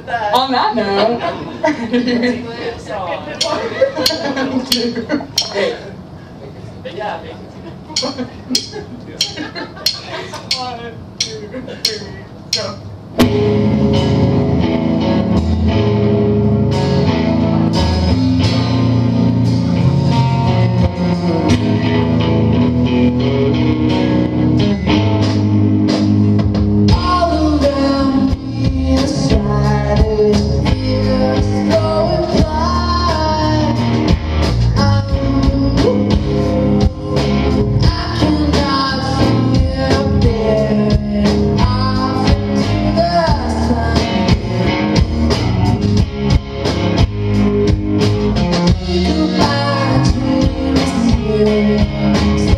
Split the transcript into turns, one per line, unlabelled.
with that.
On that note.
But yeah, make
One, two, three, go. Thank